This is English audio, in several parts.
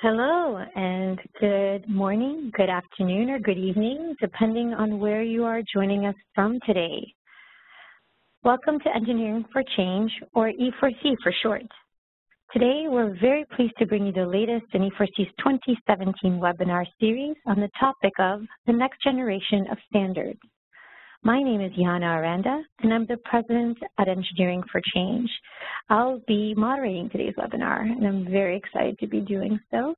Hello and good morning, good afternoon, or good evening, depending on where you are joining us from today. Welcome to Engineering for Change, or E4C for short. Today, we're very pleased to bring you the latest in E4C's 2017 webinar series on the topic of the next generation of standards. My name is Yana Aranda, and I'm the President at Engineering for Change. I'll be moderating today's webinar, and I'm very excited to be doing so.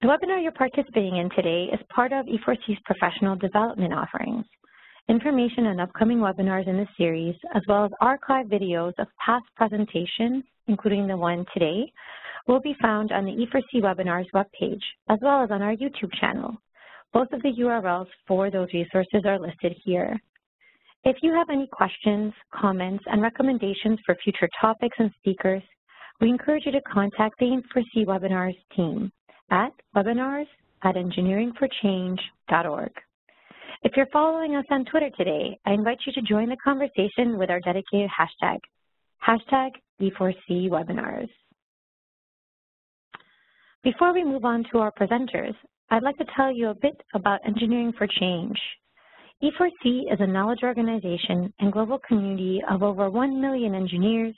The webinar you're participating in today is part of E4C's professional development offerings. Information on upcoming webinars in the series, as well as archived videos of past presentations, including the one today, will be found on the E4C webinars webpage, as well as on our YouTube channel. Both of the URLs for those resources are listed here. If you have any questions, comments, and recommendations for future topics and speakers, we encourage you to contact the E4C Webinars team at webinars at engineeringforchange.org. If you're following us on Twitter today, I invite you to join the conversation with our dedicated hashtag, hashtag E4C Webinars. Before we move on to our presenters, I'd like to tell you a bit about Engineering for Change. E4C is a knowledge organization and global community of over 1 million engineers,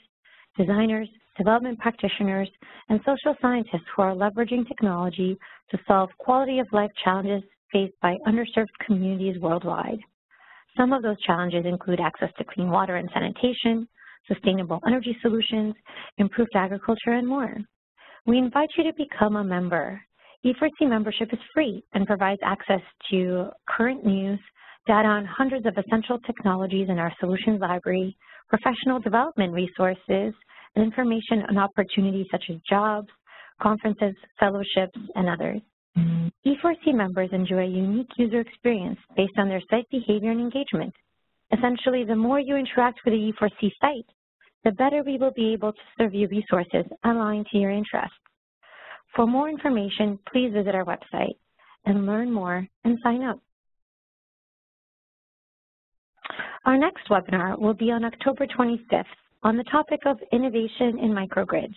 designers, development practitioners, and social scientists who are leveraging technology to solve quality of life challenges faced by underserved communities worldwide. Some of those challenges include access to clean water and sanitation, sustainable energy solutions, improved agriculture, and more. We invite you to become a member E4C membership is free and provides access to current news, data on hundreds of essential technologies in our solutions library, professional development resources, and information on opportunities such as jobs, conferences, fellowships, and others. E4C members enjoy a unique user experience based on their site behavior and engagement. Essentially, the more you interact with the E4C site, the better we will be able to serve you resources aligned to your interests. For more information, please visit our website and learn more and sign up. Our next webinar will be on October 25th on the topic of innovation in microgrids.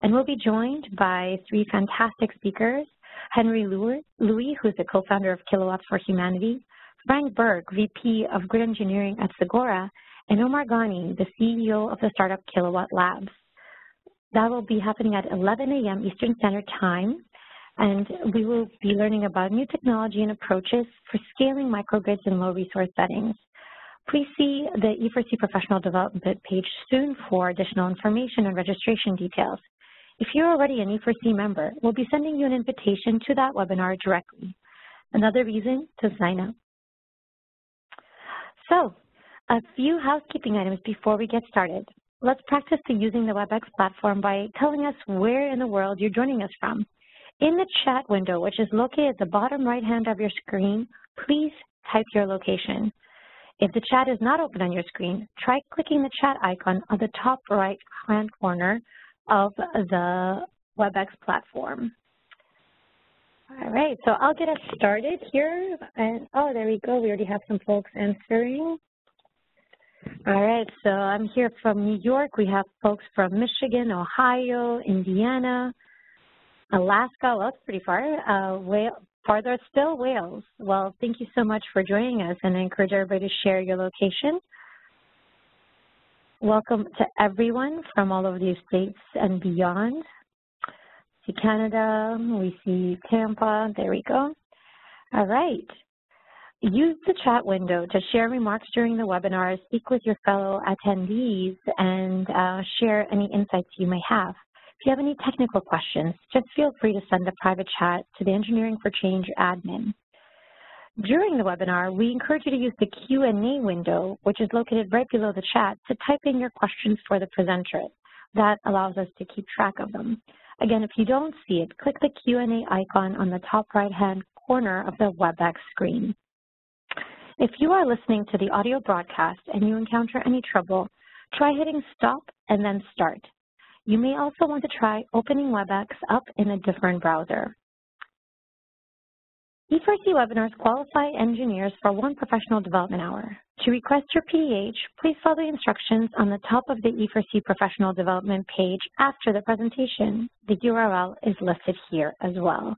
And we'll be joined by three fantastic speakers, Henry Louie, who's the co-founder of Kilowatts for Humanity, Frank Berg, VP of Grid Engineering at Segora, and Omar Ghani, the CEO of the startup Kilowatt Labs. That will be happening at 11 a.m. Eastern Standard Time, and we will be learning about new technology and approaches for scaling microgrids in low resource settings. Please see the E4C professional development page soon for additional information and registration details. If you're already an E4C member, we'll be sending you an invitation to that webinar directly. Another reason to sign up. So, a few housekeeping items before we get started. Let's practice the using the WebEx platform by telling us where in the world you're joining us from. In the chat window, which is located at the bottom right hand of your screen, please type your location. If the chat is not open on your screen, try clicking the chat icon on the top right hand corner of the WebEx platform. All right, so I'll get us started here. And oh, there we go. We already have some folks answering. All right, so I'm here from New York. We have folks from Michigan, Ohio, Indiana, Alaska. Well, that's pretty far. Uh, farther still, Wales. Well, thank you so much for joining us, and I encourage everybody to share your location. Welcome to everyone from all over these states and beyond. See Canada, we see Tampa, there we go. All right. Use the chat window to share remarks during the webinar, speak with your fellow attendees, and uh, share any insights you may have. If you have any technical questions, just feel free to send a private chat to the Engineering for Change admin. During the webinar, we encourage you to use the Q&A window, which is located right below the chat, to type in your questions for the presenter. That allows us to keep track of them. Again, if you don't see it, click the Q&A icon on the top right-hand corner of the WebEx screen. If you are listening to the audio broadcast and you encounter any trouble, try hitting stop and then start. You may also want to try opening WebEx up in a different browser. E4C webinars qualify engineers for one professional development hour. To request your PDH, please follow the instructions on the top of the E4C professional development page after the presentation. The URL is listed here as well.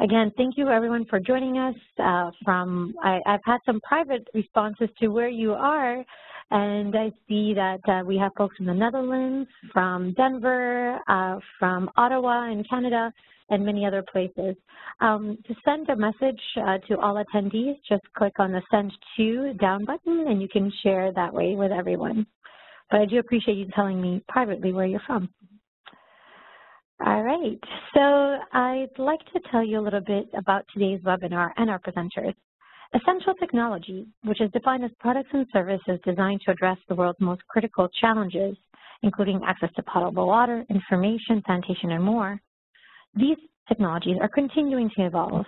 Again, thank you everyone for joining us. Uh, from I, have had some private responses to where you are, and I see that uh, we have folks from the Netherlands, from Denver, uh, from Ottawa in Canada, and many other places. Um, to send a message uh, to all attendees, just click on the Send To down button and you can share that way with everyone. But I do appreciate you telling me privately where you're from. All right, so I'd like to tell you a little bit about today's webinar and our presenters. Essential technology, which is defined as products and services designed to address the world's most critical challenges, including access to potable water, information, sanitation, and more, these technologies are continuing to evolve.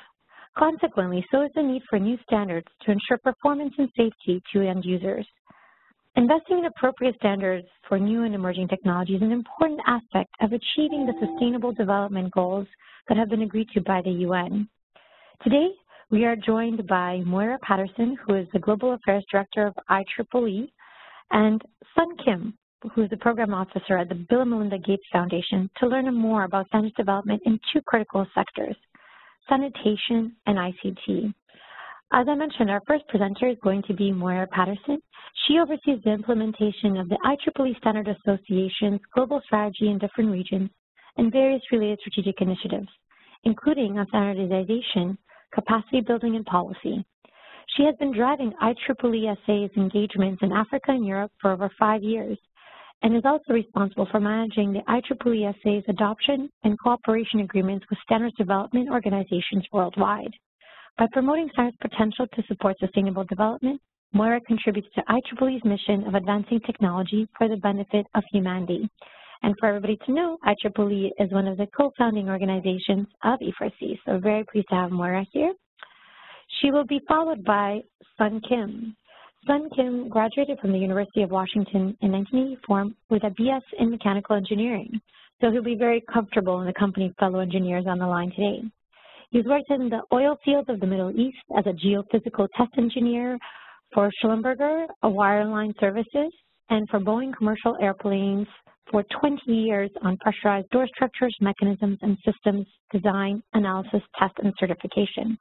Consequently, so is the need for new standards to ensure performance and safety to end users. Investing in appropriate standards for new and emerging technology is an important aspect of achieving the Sustainable Development Goals that have been agreed to by the UN. Today, we are joined by Moira Patterson, who is the Global Affairs Director of IEEE, and Sun Kim, who is the program officer at the Bill and Melinda Gates Foundation, to learn more about standards development in two critical sectors, sanitation and ICT. As I mentioned, our first presenter is going to be Moira Patterson. She oversees the implementation of the IEEE Standard Association's global strategy in different regions and various related strategic initiatives, including on standardization, capacity building, and policy. She has been driving IEEE SA's engagements in Africa and Europe for over five years and is also responsible for managing the IEEE SA's adoption and cooperation agreements with standards development organizations worldwide. By promoting science potential to support sustainable development, Moira contributes to IEEE's mission of advancing technology for the benefit of humanity. And for everybody to know, IEEE is one of the co-founding organizations of E4C, so very pleased to have Moira here. She will be followed by Sun Kim. Sun Kim graduated from the University of Washington in 1984 with a BS in mechanical engineering, so he'll be very comfortable in the company of fellow engineers on the line today. He's worked in the oil fields of the Middle East as a geophysical test engineer for Schlumberger, a wireline services, and for Boeing commercial airplanes for 20 years on pressurized door structures, mechanisms, and systems design, analysis, test, and certification.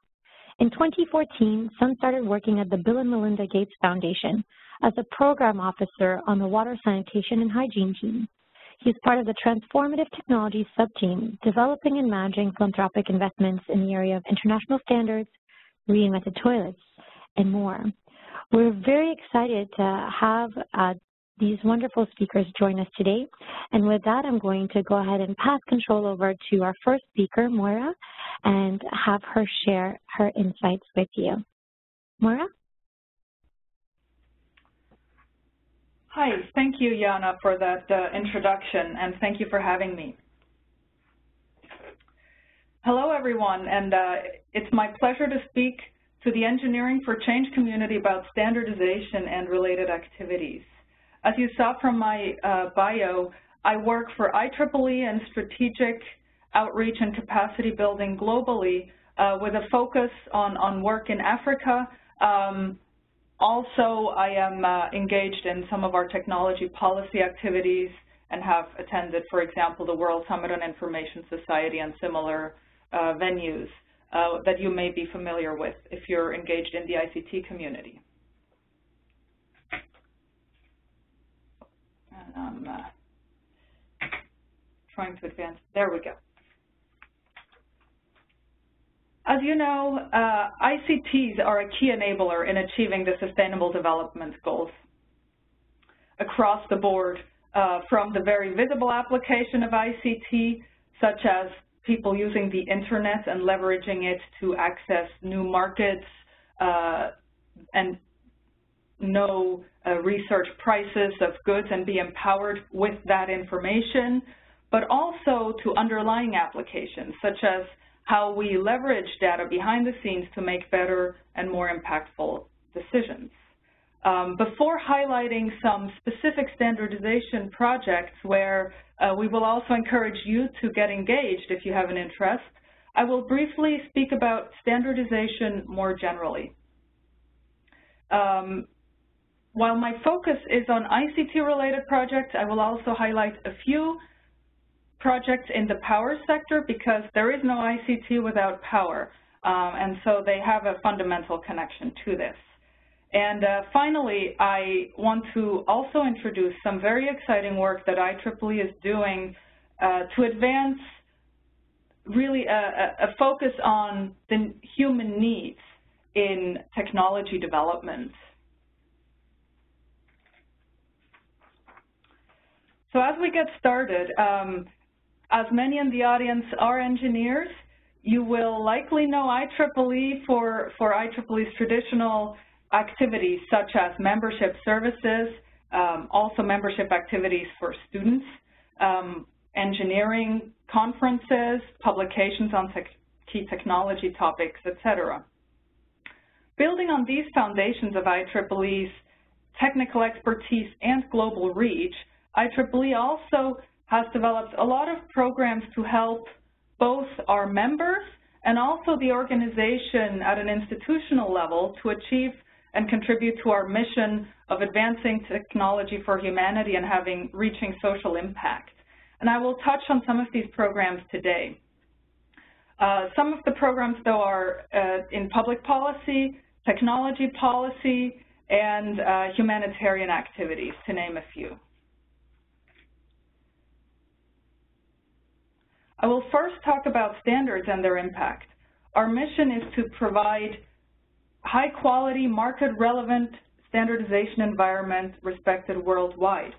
In 2014, Sun started working at the Bill and Melinda Gates Foundation as a program officer on the water sanitation and hygiene team. He's part of the Transformative Technologies sub-team, developing and managing philanthropic investments in the area of international standards, reinvented toilets, and more. We're very excited to have uh, these wonderful speakers join us today. And with that, I'm going to go ahead and pass control over to our first speaker, Moira, and have her share her insights with you. Moira? Hi, thank you, Jana, for that uh, introduction, and thank you for having me. Hello, everyone, and uh, it's my pleasure to speak to the Engineering for Change community about standardization and related activities. As you saw from my uh, bio, I work for IEEE and strategic outreach and capacity building globally uh, with a focus on, on work in Africa. Um, also, I am uh, engaged in some of our technology policy activities and have attended, for example, the World Summit on Information Society and similar uh, venues uh, that you may be familiar with if you're engaged in the ICT community. I'm uh, trying to advance. There we go. As you know, uh, ICTs are a key enabler in achieving the Sustainable Development Goals across the board, uh, from the very visible application of ICT, such as people using the internet and leveraging it to access new markets uh, and know uh, research prices of goods and be empowered with that information, but also to underlying applications, such as how we leverage data behind the scenes to make better and more impactful decisions. Um, before highlighting some specific standardization projects where uh, we will also encourage you to get engaged if you have an interest, I will briefly speak about standardization more generally. Um, while my focus is on ICT-related projects, I will also highlight a few projects in the power sector because there is no ICT without power, um, and so they have a fundamental connection to this. And uh, finally, I want to also introduce some very exciting work that IEEE is doing uh, to advance really a, a, focus on the human needs in technology development. So as we get started, um, as many in the audience are engineers, you will likely know IEEE for, for IEEE's traditional activities such as membership services, um, also membership activities for students, um, engineering conferences, publications on te key technology topics, etc. Building on these foundations of IEEE's technical expertise and global reach, IEEE also has developed a lot of programs to help both our members and also the organization at an institutional level to achieve and contribute to our mission of advancing technology for humanity and having reaching social impact. And I will touch on some of these programs today. Uh, some of the programs, though, are uh, in public policy, technology policy, and uh, humanitarian activities, to name a few. I will first talk about standards and their impact. Our mission is to provide high-quality, market-relevant standardization environment respected worldwide.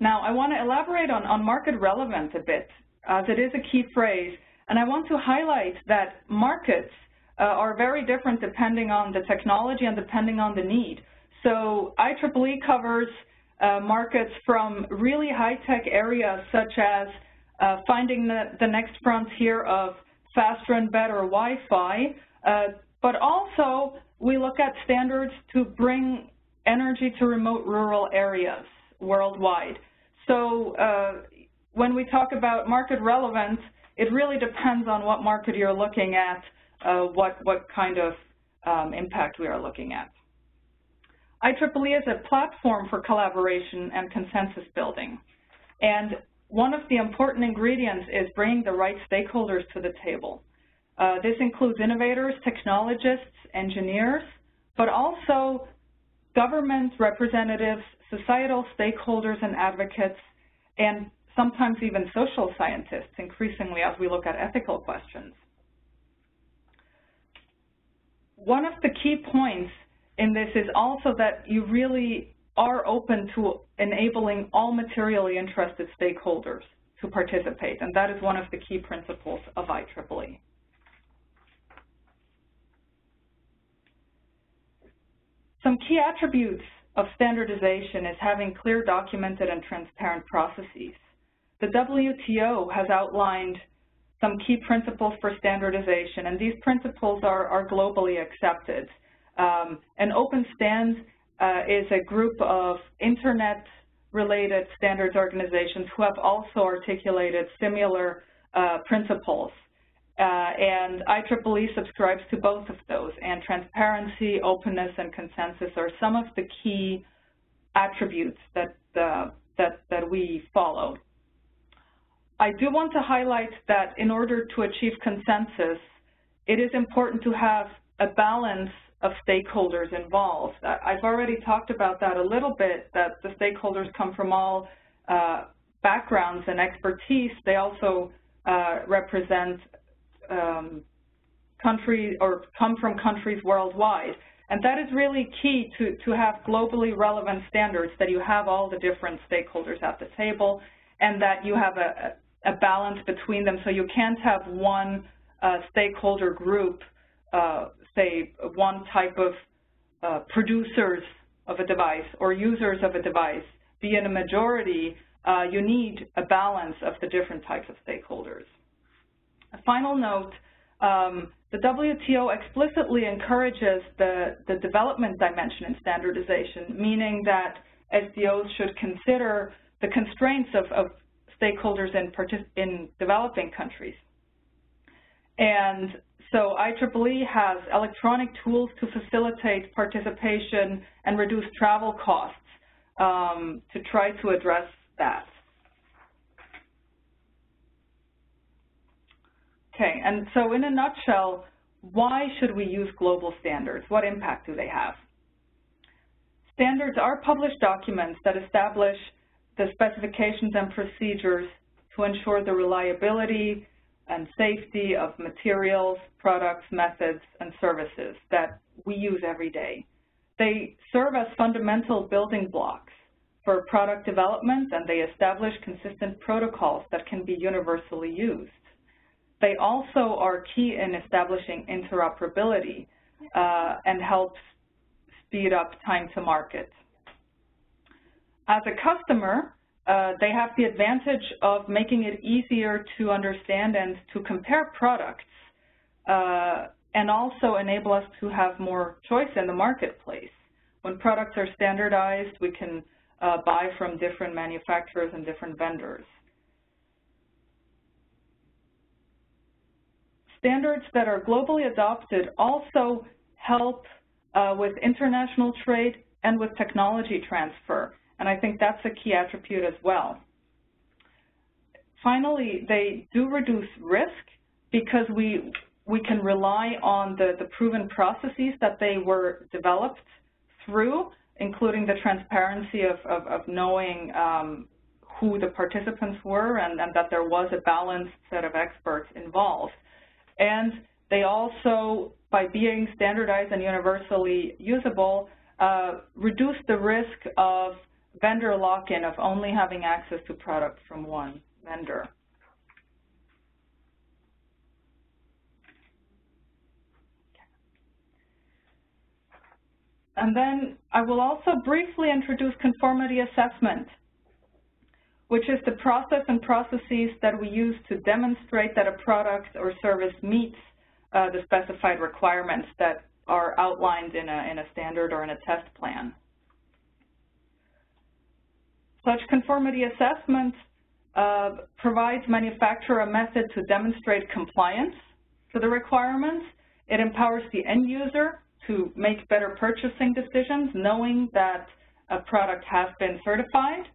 Now, I want to elaborate on, on market relevance a bit, as it is a key phrase, and I want to highlight that markets uh, are very different depending on the technology and depending on the need. So IEEE covers uh, markets from really high-tech areas such as finding the, the, next frontier of faster and better Wi-Fi, uh, but also we look at standards to bring energy to remote rural areas worldwide. So uh, when we talk about market relevance, it really depends on what market you're looking at, uh, what, what kind of um, impact we are looking at. IEEE is a platform for collaboration and consensus building. And one of the important ingredients is bringing the right stakeholders to the table. Uh, this includes innovators, technologists, engineers, but also government representatives, societal stakeholders and advocates, and sometimes even social scientists increasingly as we look at ethical questions. One of the key points in this is also that you really are open to enabling all materially interested stakeholders to participate, and that is one of the key principles of IEEE. Some key attributes of standardization is having clear documented and transparent processes. The WTO has outlined some key principles for standardization, and these principles are, are globally accepted. Um, an open stand uh, is a group of internet-related standards organizations who have also articulated similar uh, principles. Uh, and IEEE subscribes to both of those, and transparency, openness, and consensus are some of the key attributes that, uh, that, that we follow. I do want to highlight that in order to achieve consensus, it is important to have a balance of stakeholders involved. I've already talked about that a little bit, that the stakeholders come from all uh, backgrounds and expertise. They also uh, represent um, countries or come from countries worldwide. And that is really key to, to have globally relevant standards, that you have all the different stakeholders at the table and that you have a, a balance between them so you can't have one uh, stakeholder group uh, say, one type of uh, producers of a device or users of a device be in a majority, uh, you need a balance of the different types of stakeholders. A final note, um, the WTO explicitly encourages the, the development dimension in standardization, meaning that SDOs should consider the constraints of, of stakeholders in, in developing countries. And so IEEE has electronic tools to facilitate participation and reduce travel costs um, to try to address that. Okay, and so in a nutshell, why should we use global standards? What impact do they have? Standards are published documents that establish the specifications and procedures to ensure the reliability and safety of materials, products, methods, and services that we use every day. They serve as fundamental building blocks for product development and they establish consistent protocols that can be universally used. They also are key in establishing interoperability uh, and helps speed up time to market. As a customer, uh, they have the advantage of making it easier to understand and to compare products uh, and also enable us to have more choice in the marketplace. When products are standardized, we can uh, buy from different manufacturers and different vendors. Standards that are globally adopted also help uh, with international trade and with technology transfer, and I think that's a key attribute as well. Finally, they do reduce risk because we, we can rely on the, the proven processes that they were developed through, including the transparency of, of, of knowing um, who the participants were and, and that there was a balanced set of experts involved. And they also, by being standardized and universally usable, uh, reduce the risk of vendor lock-in of only having access to product from one vendor. And then I will also briefly introduce conformity assessment which is the process and processes that we use to demonstrate that a product or service meets uh, the specified requirements that are outlined in a, in a standard or in a test plan. Such conformity assessment uh, provides manufacturer a method to demonstrate compliance to the requirements. It empowers the end user to make better purchasing decisions knowing that a product has been certified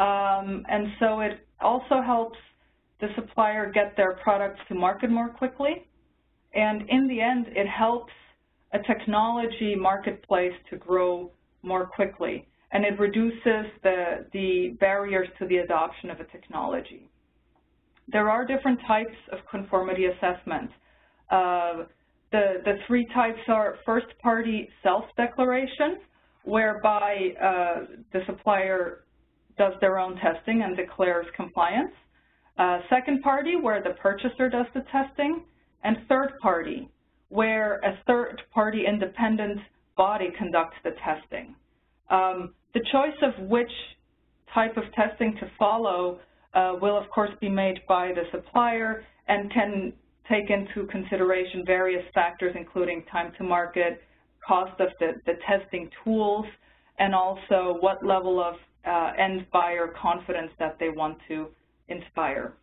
um, and so it also helps the supplier get their products to market more quickly. And in the end, it helps a technology marketplace to grow more quickly. And it reduces the, the barriers to the adoption of a technology. There are different types of conformity assessment. Uh, the, the three types are first-party self-declaration, whereby uh, the supplier does their own testing and declares compliance. Uh, second party, where the purchaser does the testing. And third party, where a third party independent body conducts the testing. Um, the choice of which type of testing to follow uh, will of course be made by the supplier and can take into consideration various factors including time to market, cost of the, the testing tools, and also what level of uh, end buyer confidence that they want to inspire.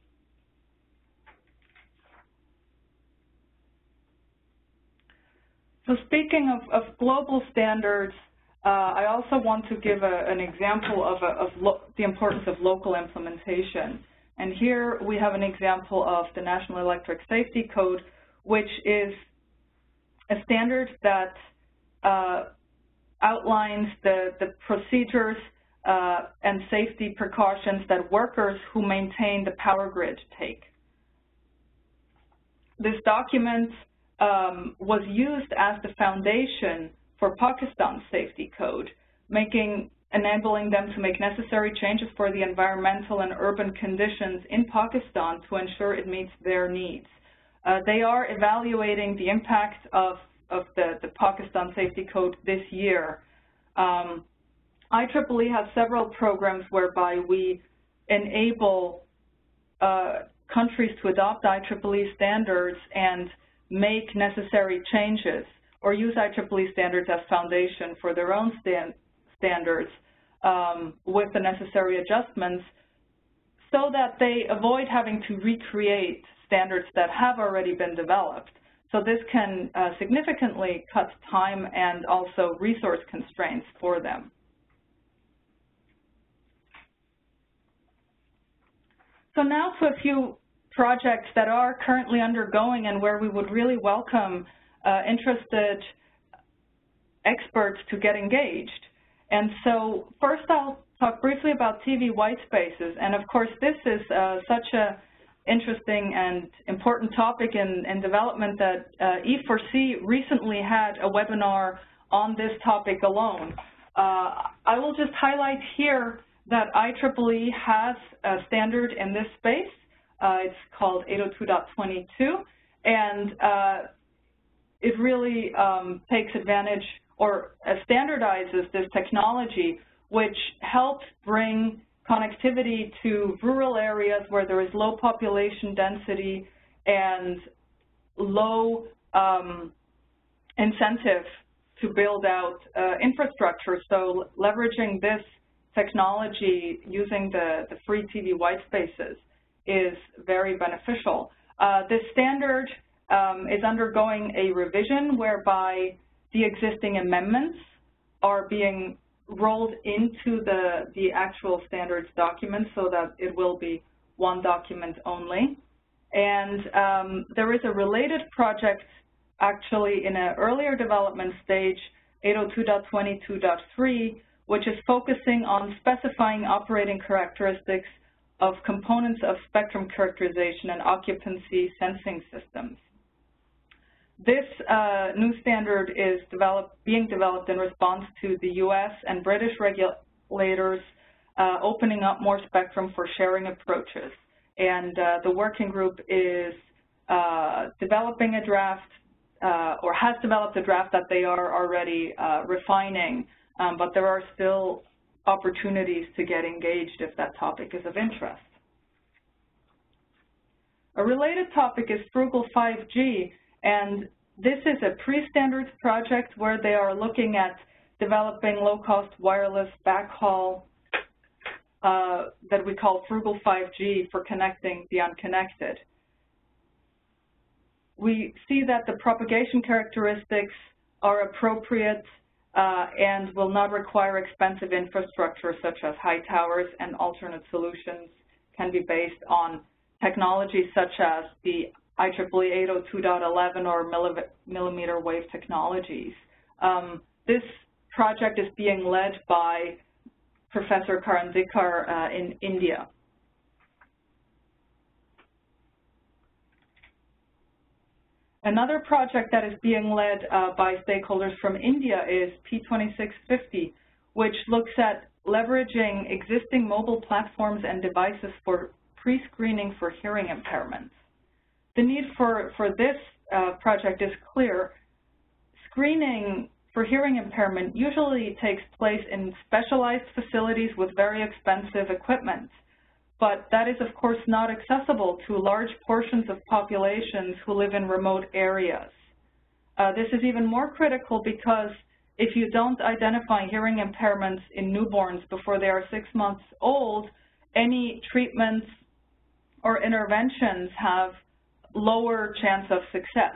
So speaking of, of global standards, I also want to give a, an example of, a, of the importance of local implementation. And here we have an example of the National Electric Safety Code, which is a standard that uh, outlines the, the procedures uh, and safety precautions that workers who maintain the power grid take. This document um, was used as the foundation for Pakistan's safety code, making enabling them to make necessary changes for the environmental and urban conditions in Pakistan to ensure it meets their needs. Uh, they are evaluating the impact of, of the, the Pakistan Safety Code this year. Um, IEEE has several programs whereby we enable uh, countries to adopt IEEE standards and make necessary changes or use IEEE standards as foundation for their own stand standards um, with the necessary adjustments so that they avoid having to recreate standards that have already been developed. So this can uh, significantly cut time and also resource constraints for them. So now to a few projects that are currently undergoing and where we would really welcome interested experts to get engaged. And so first I'll talk briefly about TV white spaces. And of course, this is uh, such a interesting and important topic in, in development that uh, E4C recently had a webinar on this topic alone. Uh, I will just highlight here that IEEE has a standard in this space. Uh, it's called 802.22, and uh, it really um, takes advantage or uh, standardizes this technology, which helps bring connectivity to rural areas where there is low population density and low um, incentive to build out uh, infrastructure. So leveraging this technology using the, the free TV white spaces is very beneficial. Uh, this standard um, is undergoing a revision whereby the existing amendments are being rolled into the, the actual standards document so that it will be one document only. And um, there is a related project actually in an earlier development stage, 802.22.3, which is focusing on specifying operating characteristics of components of spectrum characterization and occupancy sensing systems. This uh, new standard is developed, being developed in response to the U.S. and British regulators uh, opening up more spectrum for sharing approaches. And uh, the working group is uh, developing a draft uh, or has developed a draft that they are already uh, refining, um, but there are still opportunities to get engaged if that topic is of interest. A related topic is Frugal 5G, and this is a pre-standards project where they are looking at developing low-cost wireless backhaul uh, that we call Frugal 5G for connecting the unconnected. We see that the propagation characteristics are appropriate uh, and will not require expensive infrastructure such as high towers and alternate solutions can be based on technologies such as the IEEE 802.11 or millimeter wave technologies. Um, this project is being led by Professor Karandikar uh, in India. Another project that is being led uh, by stakeholders from India is P2650, which looks at leveraging existing mobile platforms and devices for pre-screening for hearing impairments. The need for, for this uh, project is clear. Screening for hearing impairment usually takes place in specialized facilities with very expensive equipment, but that is of course not accessible to large portions of populations who live in remote areas. Uh, this is even more critical because if you don't identify hearing impairments in newborns before they are six months old, any treatments or interventions have lower chance of success.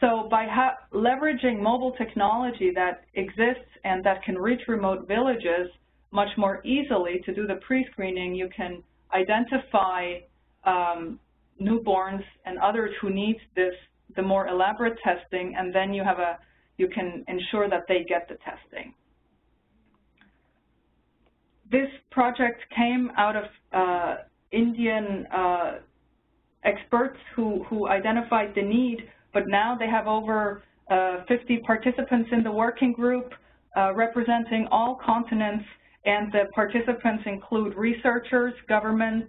So by leveraging mobile technology that exists and that can reach remote villages much more easily to do the pre-screening, you can identify um, newborns and others who need this, the more elaborate testing, and then you have a, you can ensure that they get the testing. This project came out of uh, Indian uh, experts who, who identified the need, but now they have over uh, 50 participants in the working group uh, representing all continents, and the participants include researchers, government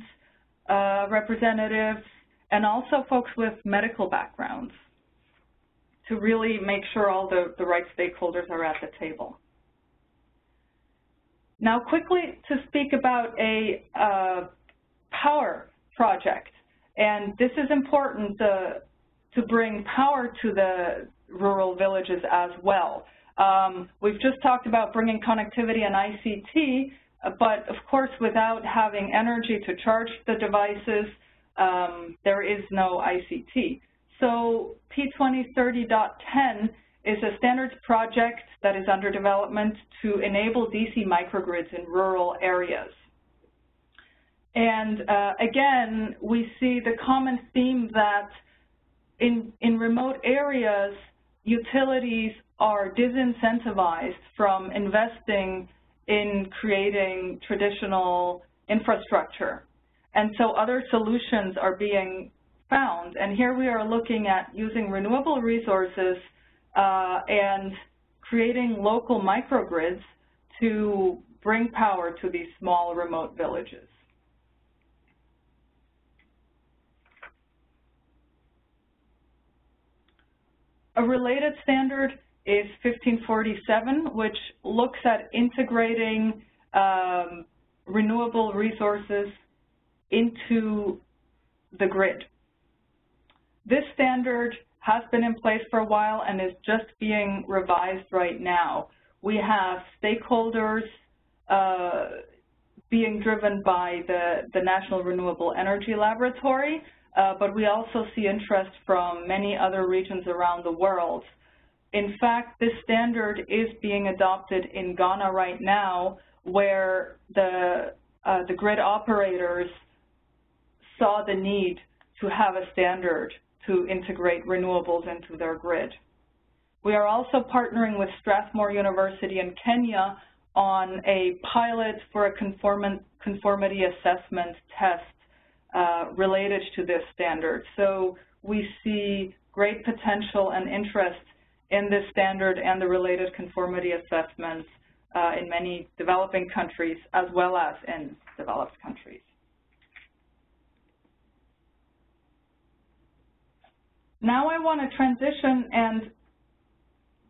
uh, representatives, and also folks with medical backgrounds to really make sure all the, the right stakeholders are at the table. Now quickly to speak about a uh, power project. And this is important to, to bring power to the rural villages as well. Um, we've just talked about bringing connectivity and ICT, but of course without having energy to charge the devices, um, there is no ICT. So P2030.10 is a standards project that is under development to enable DC microgrids in rural areas. And uh, again, we see the common theme that in, in remote areas, utilities are disincentivized from investing in creating traditional infrastructure. And so other solutions are being found. And here we are looking at using renewable resources uh, and creating local microgrids to bring power to these small remote villages. A related standard is 1547, which looks at integrating um, renewable resources into the grid. This standard has been in place for a while and is just being revised right now. We have stakeholders uh, being driven by the, the National Renewable Energy Laboratory, but we also see interest from many other regions around the world. In fact, this standard is being adopted in Ghana right now, where the, uh, the grid operators saw the need to have a standard to integrate renewables into their grid. We are also partnering with Strathmore University in Kenya on a pilot for a conformity assessment test uh, related to this standard. So we see great potential and interest in this standard and the related conformity assessments uh, in many developing countries as well as in developed countries. Now I want to transition and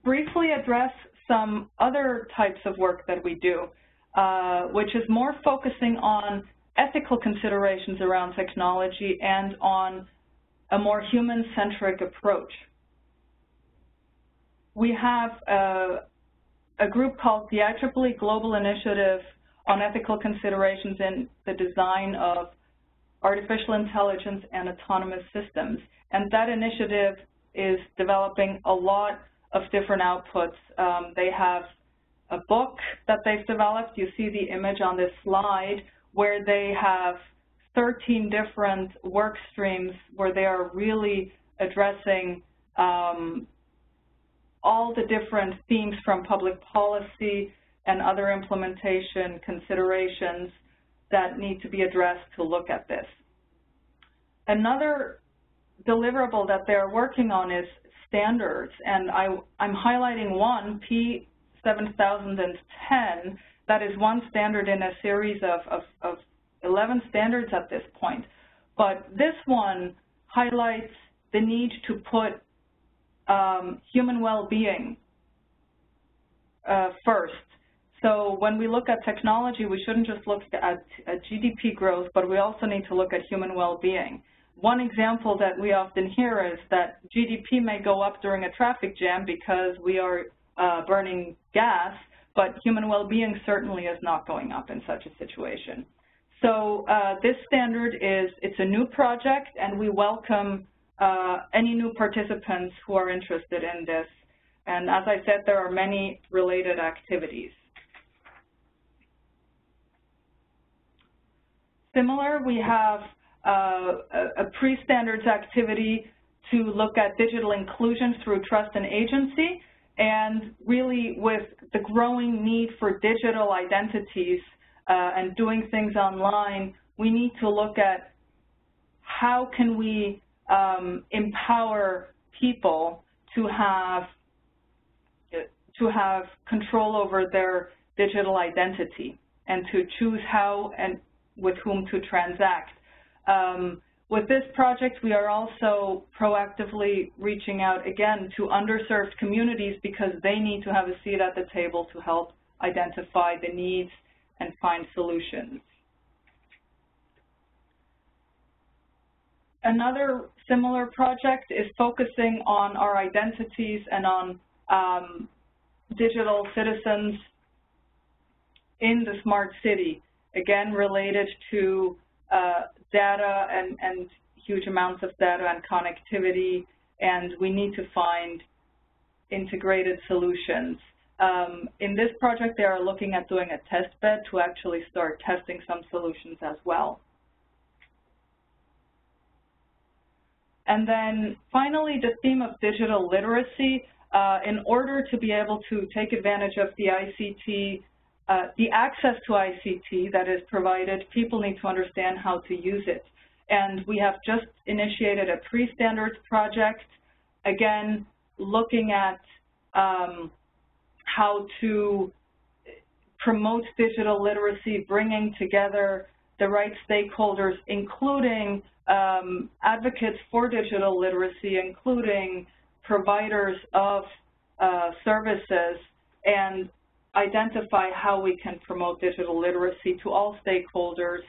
briefly address some other types of work that we do, uh, which is more focusing on ethical considerations around technology and on a more human-centric approach. We have a, a group called the IEEE Global Initiative on Ethical Considerations in the Design of Artificial Intelligence and Autonomous Systems. And that initiative is developing a lot of different outputs. Um, they have a book that they've developed. You see the image on this slide where they have 13 different work streams where they are really addressing um, all the different themes from public policy and other implementation considerations that need to be addressed to look at this. Another deliverable that they're working on is standards, and I, am highlighting one, P7010, that is one standard in a series of, of, of 11 standards at this point. But this one highlights the need to put um, human well-being uh, first. So when we look at technology, we shouldn't just look at, at GDP growth, but we also need to look at human well-being. One example that we often hear is that GDP may go up during a traffic jam because we are uh, burning gas, but human well-being certainly is not going up in such a situation. So uh, this standard is, it's a new project, and we welcome uh, any new participants who are interested in this. And as I said, there are many related activities. Similar, we have uh, a, a pre-standards activity to look at digital inclusion through trust and agency. And really, with the growing need for digital identities uh, and doing things online, we need to look at how can we um, empower people to have to have control over their digital identity and to choose how and with whom to transact. Um, with this project, we are also proactively reaching out, again, to underserved communities because they need to have a seat at the table to help identify the needs and find solutions. Another similar project is focusing on our identities and on um, digital citizens in the smart city, again related to data and, and huge amounts of data and connectivity, and we need to find integrated solutions. Um, in this project, they are looking at doing a test bed to actually start testing some solutions as well. And then finally, the theme of digital literacy. Uh, in order to be able to take advantage of the ICT, uh, the access to ICT that is provided, people need to understand how to use it. And we have just initiated a pre-standards project, again, looking at um, how to promote digital literacy, bringing together the right stakeholders, including um, advocates for digital literacy, including providers of uh, services, and identify how we can promote digital literacy to all stakeholders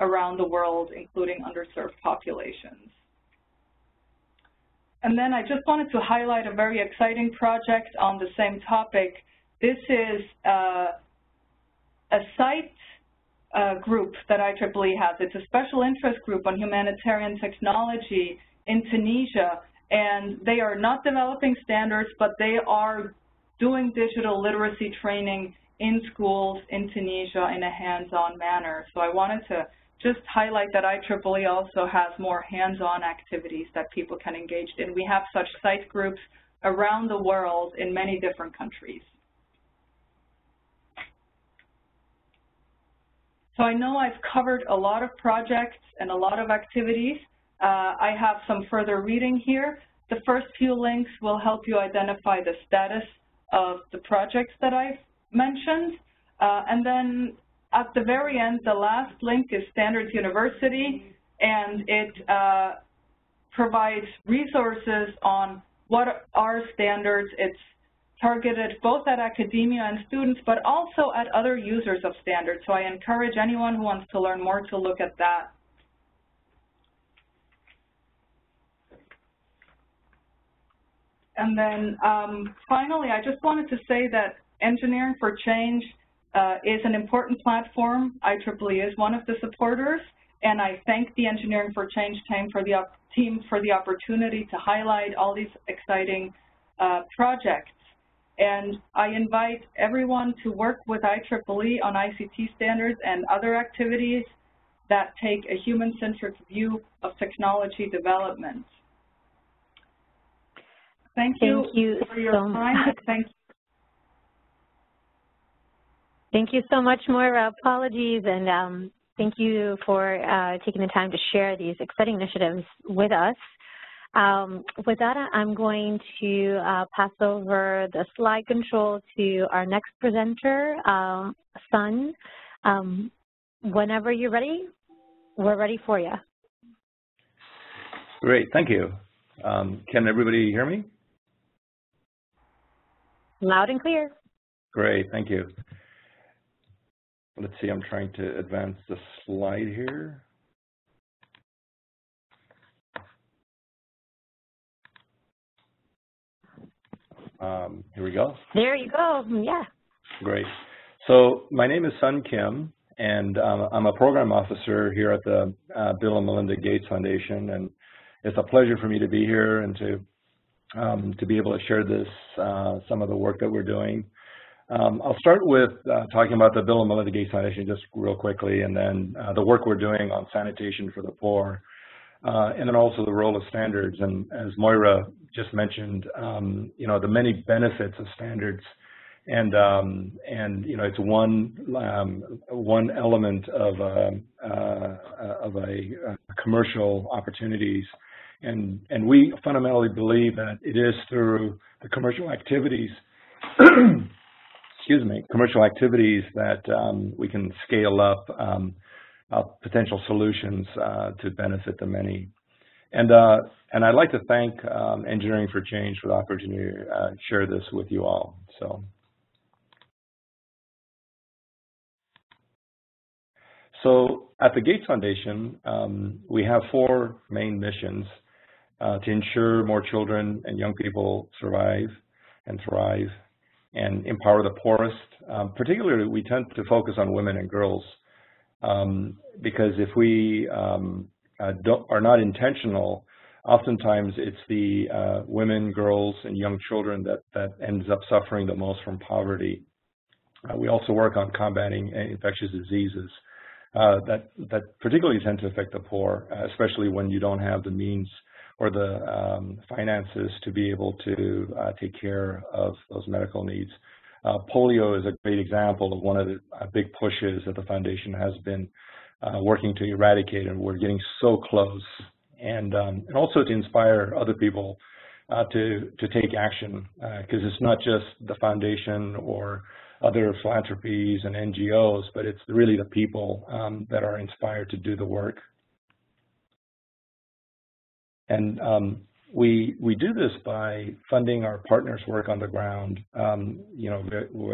around the world, including underserved populations. And then I just wanted to highlight a very exciting project on the same topic. This is uh, a SIGHT uh, group that IEEE has. It's a special interest group on humanitarian technology in Tunisia, and they are not developing standards, but they are doing digital literacy training in schools in Tunisia in a hands-on manner. So I wanted to just highlight that IEEE also has more hands-on activities that people can engage in. We have such SIGHT groups around the world in many different countries. So I know I've covered a lot of projects and a lot of activities. Uh, I have some further reading here. The first few links will help you identify the status of the projects that I've mentioned. Uh, and then at the very end, the last link is Standards University, and it uh, provides resources on what are standards. It's targeted both at academia and students, but also at other users of standards. So I encourage anyone who wants to learn more to look at that. And then um, finally, I just wanted to say that Engineering for Change uh, is an important platform. IEEE is one of the supporters, and I thank the Engineering for Change team for the, team for the opportunity to highlight all these exciting uh, projects. And I invite everyone to work with IEEE on ICT standards and other activities that take a human-centric view of technology development. Thank you, Thank you for your so time. Much. Thank you. Thank you so much, Moira. Apologies, and um, thank you for uh, taking the time to share these exciting initiatives with us. Um, with that, I'm going to uh, pass over the slide control to our next presenter, um, Sun. Um, whenever you're ready, we're ready for you. Great, thank you. Um, can everybody hear me? Loud and clear. Great, thank you. Let's see, I'm trying to advance the slide here. Um, here we go. There you go, yeah. Great. So my name is Sun Kim, and um, I'm a program officer here at the uh, Bill and Melinda Gates Foundation, and it's a pleasure for me to be here and to um, to be able to share this, uh, some of the work that we're doing. Um, I'll start with uh, talking about the Bill and Melinda Gates Foundation just real quickly, and then uh, the work we're doing on sanitation for the poor, uh, and then also the role of standards. And as Moira just mentioned, um, you know, the many benefits of standards, and um, and you know, it's one um, one element of a, uh, of a, a commercial opportunities and, and we fundamentally believe that it is through the commercial activities, excuse me, commercial activities that um, we can scale up um, uh, potential solutions uh, to benefit the many. And, uh, and I'd like to thank um, Engineering for Change for the opportunity to uh, share this with you all. So. So at the Gates Foundation, um, we have four main missions uh, to ensure more children and young people survive and thrive and empower the poorest. Um, particularly, we tend to focus on women and girls Um, because if we um, uh, are not intentional, oftentimes it's the uh, women, girls, and young children that, that ends up suffering the most from poverty. Uh, we also work on combating infectious diseases uh, that, that particularly tend to affect the poor, uh, especially when you don't have the means or the um, finances to be able to uh, take care of those medical needs. Uh, polio is a great example of one of the uh, big pushes that the foundation has been uh, working to eradicate, and we're getting so close. And, um, and also to inspire other people uh, to to take action, because uh, it's not just the foundation or other philanthropies and NGOs, but it's really the people um, that are inspired to do the work. And um, we we do this by funding our partners' work on the ground. Um, you know,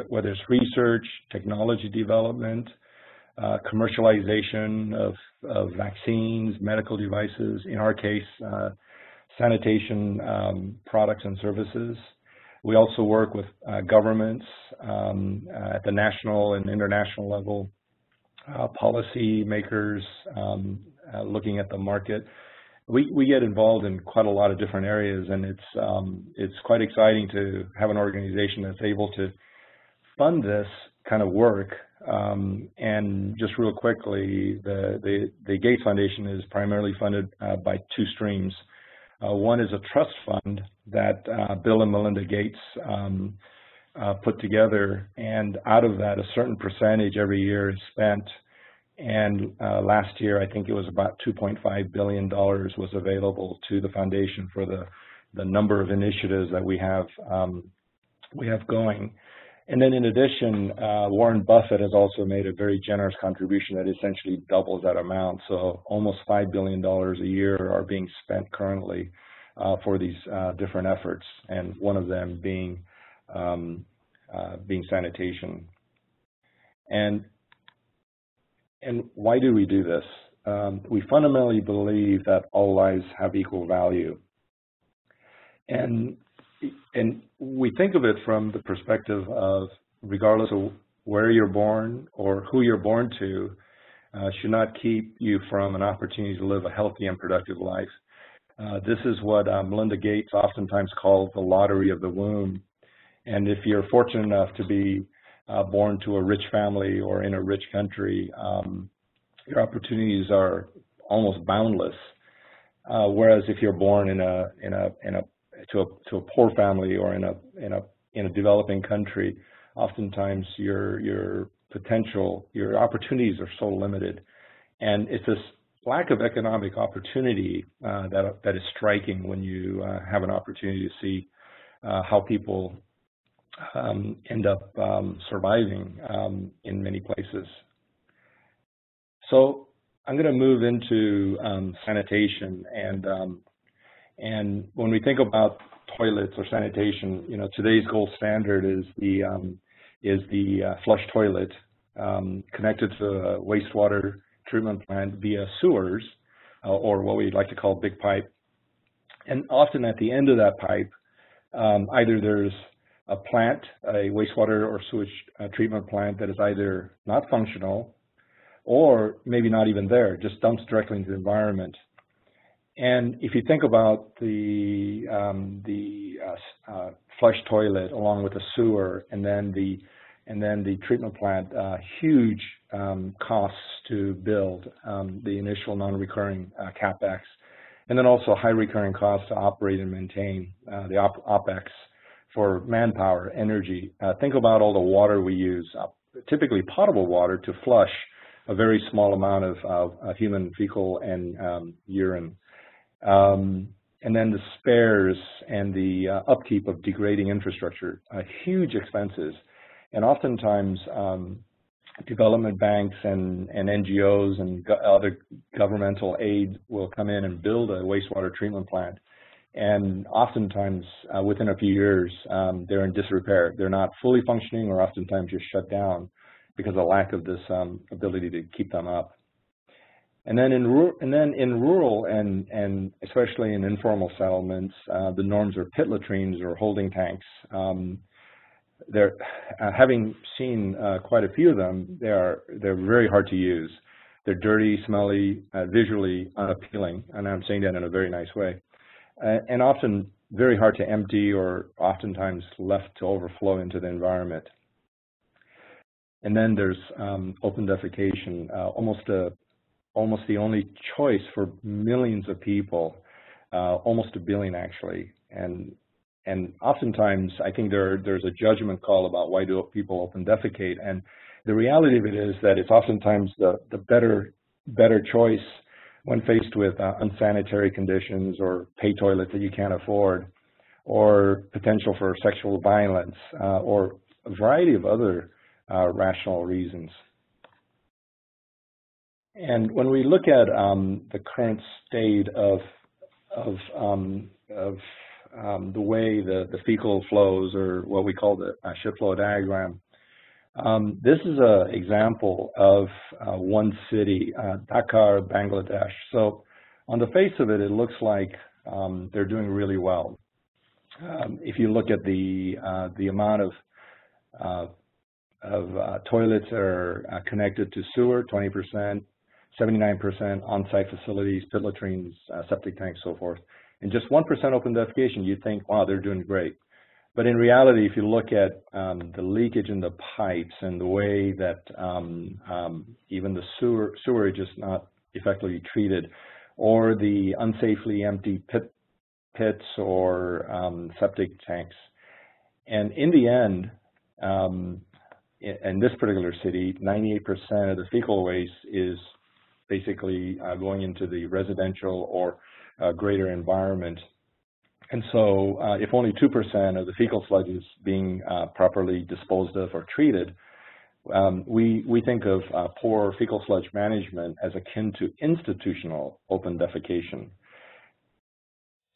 whether it's research, technology development, uh, commercialization of, of vaccines, medical devices. In our case, uh, sanitation um, products and services. We also work with uh, governments um, at the national and international level, uh, policy makers um, uh, looking at the market we we get involved in quite a lot of different areas, and it's um, it's quite exciting to have an organization that's able to fund this kind of work. Um, and just real quickly, the, the, the Gates Foundation is primarily funded uh, by two streams. Uh, one is a trust fund that uh, Bill and Melinda Gates um, uh, put together, and out of that, a certain percentage every year is spent and uh, last year, I think it was about $2.5 billion was available to the foundation for the, the number of initiatives that we have um, we have going. And then in addition, uh, Warren Buffett has also made a very generous contribution that essentially doubles that amount. So almost $5 billion a year are being spent currently uh, for these uh, different efforts, and one of them being um, uh, being sanitation. And and why do we do this? Um, we fundamentally believe that all lives have equal value. And, and we think of it from the perspective of regardless of where you're born or who you're born to, uh, should not keep you from an opportunity to live a healthy and productive life. Uh, this is what um, Melinda Gates oftentimes calls the lottery of the womb. And if you're fortunate enough to be uh, born to a rich family or in a rich country, um, your opportunities are almost boundless. Uh, whereas if you're born in a in a in a to a to a poor family or in a in a in a developing country, oftentimes your your potential your opportunities are so limited, and it's this lack of economic opportunity uh, that that is striking when you uh, have an opportunity to see uh, how people um, end up um, surviving um, in many places. So I'm going to move into um, sanitation, and um, and when we think about toilets or sanitation, you know, today's gold standard is the um, is the uh, flush toilet connected to a wastewater treatment plant via sewers, uh, or what we like to call big pipe. And often at the end of that pipe, either there's a plant, a wastewater or sewage uh, treatment plant that is either not functional or maybe not even there, just dumps directly into the environment. And if you think about the um, the uh, uh, flush toilet along with the sewer and then the and then the treatment plant, uh, huge um, costs to build um, the initial non-recurring uh, capex, and then also high recurring costs to operate and maintain uh, the op opex for manpower, energy. Uh, think about all the water we use, uh, typically potable water, to flush a very small amount of, human fecal and um, urine. Um, and then the spares and the uh, upkeep of degrading infrastructure, huge expenses. And oftentimes, um, development banks and, and NGOs and go other governmental aid will come in and build a wastewater treatment plant and oftentimes uh, within a few years um, they're in disrepair. They're not fully functioning or oftentimes just shut down because of lack of this um, ability to keep them up. And then in and then in rural and and especially in informal settlements, uh, the norms are pit latrines or holding tanks. Um, they're uh, having seen uh, quite a few of them. They are they're very hard to use. They're dirty, smelly, uh, visually unappealing, and I'm saying that in a very nice way, and often very hard to empty or oftentimes left to overflow into the environment. And then there's um, open defecation, uh, almost a almost the only choice for millions of people, uh, almost a billion actually. And and oftentimes I think there there's a judgment call about why do people open defecate. And the reality of it is that it's oftentimes the, the better better choice when faced with uh, unsanitary conditions or pay toilets that you can't afford or potential for sexual violence uh, or a variety of other uh, rational reasons. And when we look at um, the current state of of, um, of um, the way the, the fecal flows, or what we call the uh, shit flow diagram, um, this is an example of uh, one city, uh, Dhaka, Bangladesh. So on the face of it, it looks like um, they're doing really well. Um, if you look at the uh, the amount of uh, of uh, toilets that are uh, connected to sewer, 20%, 79% on-site facilities, pit latrines, septic tanks, so forth, and just 1% open defecation, you'd think, wow, they're doing great. But in reality, if you look at um, the leakage in the pipes and the way that um, um, even the sewer, sewerage is not effectively treated, or the unsafely empty pit, pits or um, septic tanks, and in the end, um, in this particular city, 98% of the fecal waste is basically uh, going into the residential or uh, greater environment. And so uh, if only 2% of the fecal sludge is being uh, properly disposed of or treated, um, we, we think of uh, poor fecal sludge management as akin to institutional open defecation.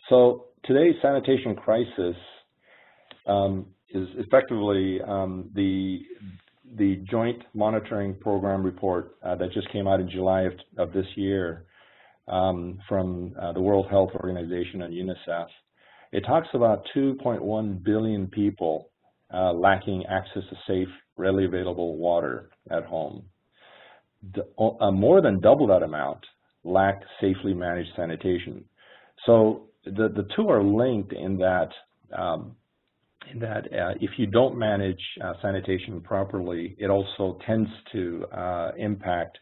So today's sanitation crisis um, is effectively um, the the joint monitoring program report uh, that just came out in July of, of this year um, from uh, the World Health Organization and UNICEF. It talks about 2.1 billion people uh, lacking access to safe, readily available water at home. The, uh, more than double that amount lack safely managed sanitation. So the, the two are linked in that um, that uh, if you don't manage uh, sanitation properly, it also tends to uh, impact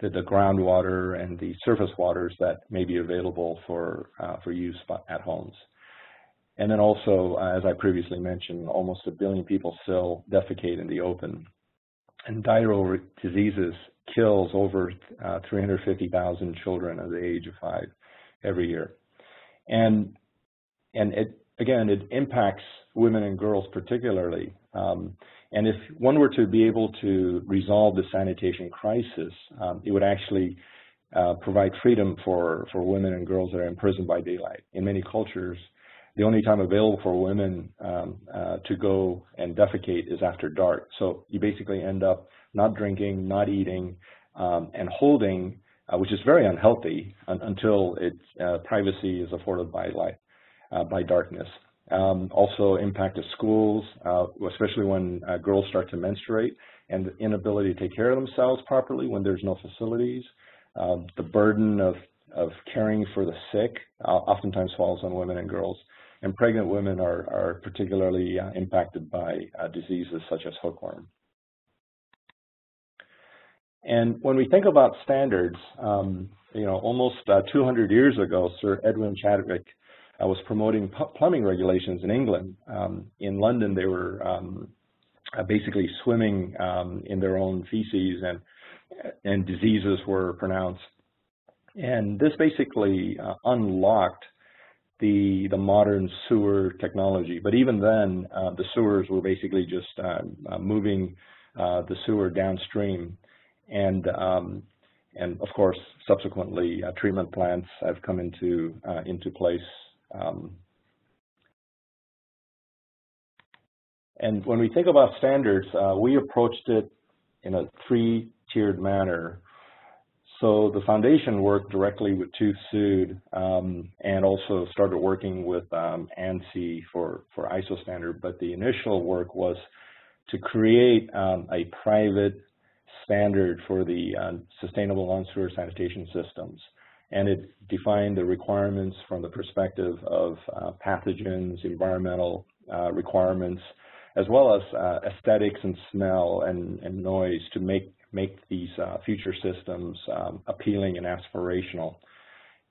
the, the, groundwater and the surface waters that may be available for, uh, for use at homes. And then also, uh, as I previously mentioned, almost a billion people still defecate in the open. And diarrheal diseases kills over uh, 350,000 children under the age of five every year. And, and it, again, it impacts women and girls particularly. Um, and if one were to be able to resolve the sanitation crisis, um, it would actually uh, provide freedom for, for women and girls that are imprisoned by daylight. In many cultures, the only time available for women um, uh, to go and defecate is after dark. So you basically end up not drinking, not eating, um, and holding, uh, which is very unhealthy un until uh, privacy is afforded by light, uh, by darkness. Um, also impact of schools, uh, especially when uh, girls start to menstruate and the inability to take care of themselves properly when there's no facilities. Uh, the burden of, of caring for the sick oftentimes falls on women and girls. And pregnant women are, are particularly uh, impacted by uh, diseases such as hookworm. And when we think about standards, um, you know, almost 200 years ago, Sir Edwin Chadwick I was promoting plumbing regulations in England. Um, in London, they were um, uh, basically swimming um, in their own feces and and diseases were pronounced. And this basically uh, unlocked the the modern sewer technology. But even then, uh, the sewers were basically just uh, uh moving uh, the sewer downstream, and um, and of course, subsequently, treatment plants have come into into place um, and when we think about standards, uh, we approached it in a three-tiered manner. So the foundation worked directly with TÜV SÜD um, and also started working with um, ANSI for, for ISO standard, but the initial work was to create um, a private standard for the uh, sustainable non-sewer sanitation systems. And it defined the requirements from the perspective of uh, pathogens, environmental uh, requirements, as well as uh, aesthetics and smell and, and, noise to make, make these uh, future systems um, appealing and aspirational.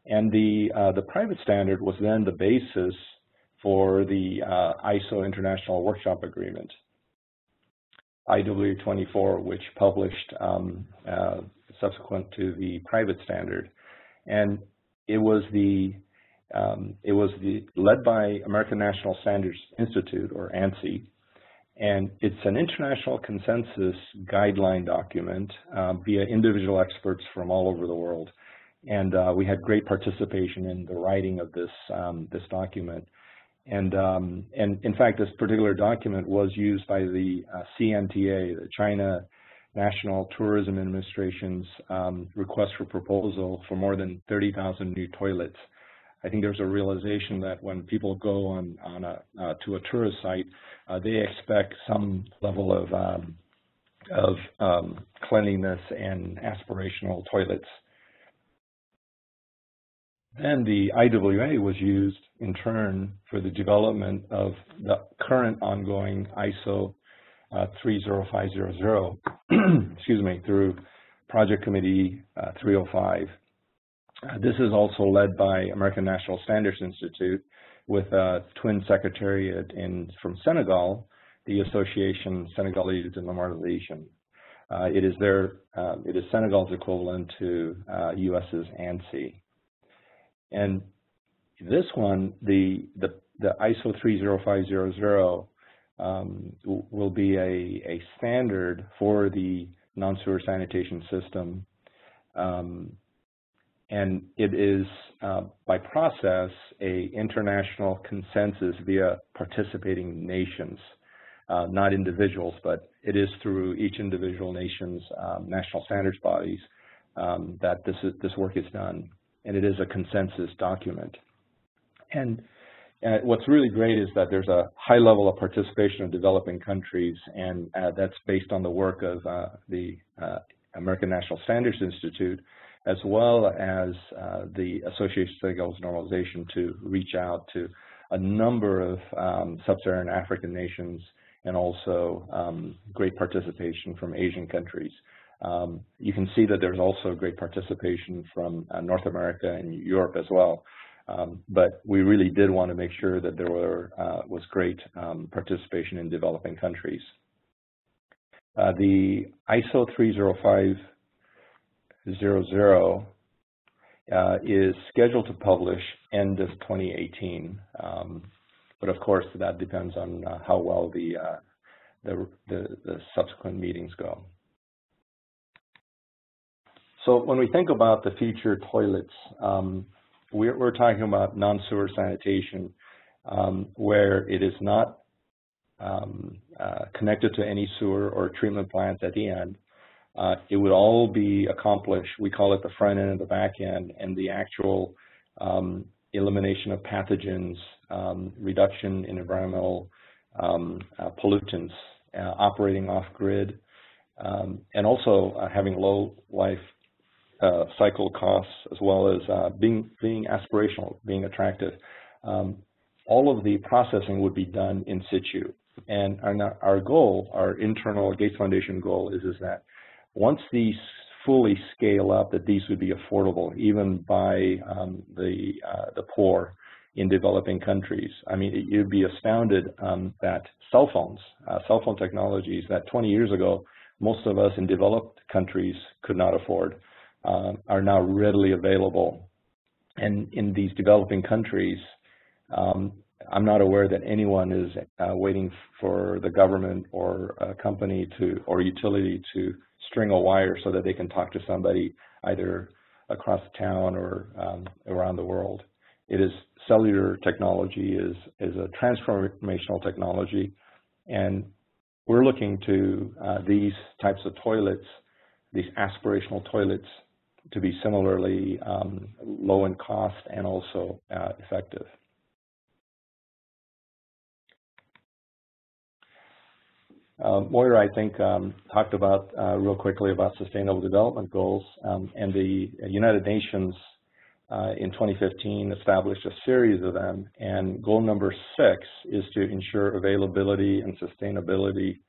And the, uh, the private standard was then the basis for the ISO International Workshop Agreement. IWA 24, which published um, uh, subsequent to the private standard. And it was the um, it was the led by American National Standards Institute or ANSI, and it's an international consensus guideline document uh, via individual experts from all over the world. And uh, we had great participation in the writing of this um, this document. And, um, and in fact, this particular document was used by the uh, CNTA, the China National Tourism Administration's um, request for proposal for more than 30,000 new toilets. I think there's a realization that when people go on, on a, uh, to a tourist site, uh, they expect some level of, um, of um, cleanliness and aspirational toilets. Then the IWA was used in turn for the development of the current ongoing ISO uh, 30500, excuse me, through Project Committee uh, 305. Uh, this is also led by American National Standards Institute with a twin secretariat in from Senegal, the Association Senegalese de Normalisation. Uh, it is their, uh, it is Senegal's equivalent to US's uh, ANSI. And this one, the, the, the ISO 30500 um, will be a, a standard for the non-sewer sanitation system. Um, and it is, uh, by process, a international consensus via participating nations, uh, not individuals, but it is through each individual nation's um, national standards bodies um, that this, is, this work is done and it is a consensus document. And uh, what's really great is that there's a high level of participation of developing countries, and uh, that's based on the work of uh, the uh, American National Standards Institute, as well as uh, the Association of Senegalese Normalization to reach out to a number of um, sub-Saharan African nations and also um, great participation from Asian countries. Um, you can see that there's also great participation from uh, North America and Europe as well. Um, but we really did want to make sure that there were, uh, was great um, participation in developing countries. Uh, the ISO 30500 uh, is scheduled to publish end of 2018. Um, but of course, that depends on uh, how well the, uh, the, the, the subsequent meetings go. So when we think about the future toilets, um, we're, we're, talking about non-sewer sanitation um, where it is not um, uh, connected to any sewer or treatment plants at the end. Uh, it would all be accomplished, we call it the front end and the back end, and the actual um, elimination of pathogens, um, reduction in environmental um, uh, pollutants, uh, operating off-grid, um, and also uh, having low life uh, cycle costs as well as uh, being being aspirational, being attractive. Um, all of the processing would be done in situ. And our, our goal, our internal Gates Foundation goal is, is that once these fully scale up, that these would be affordable even by um, the, uh, the poor in developing countries. I mean, you'd be astounded um, that cell phones, uh, cell phone technologies that 20 years ago, most of us in developed countries could not afford uh, are now readily available. And in these developing countries, um, I'm not aware that anyone is uh, waiting for the government or a company to or utility to string a wire so that they can talk to somebody either across town or um, around the world. It is cellular technology is is a transformational technology, and we're looking to uh, these types of toilets, these aspirational toilets, to be similarly um, low in cost and also uh, effective. Uh, Moira, I think, um, talked about uh, real quickly about Sustainable Development Goals, um, and the United Nations uh, in 2015 established a series of them, and goal number six is to ensure availability and sustainability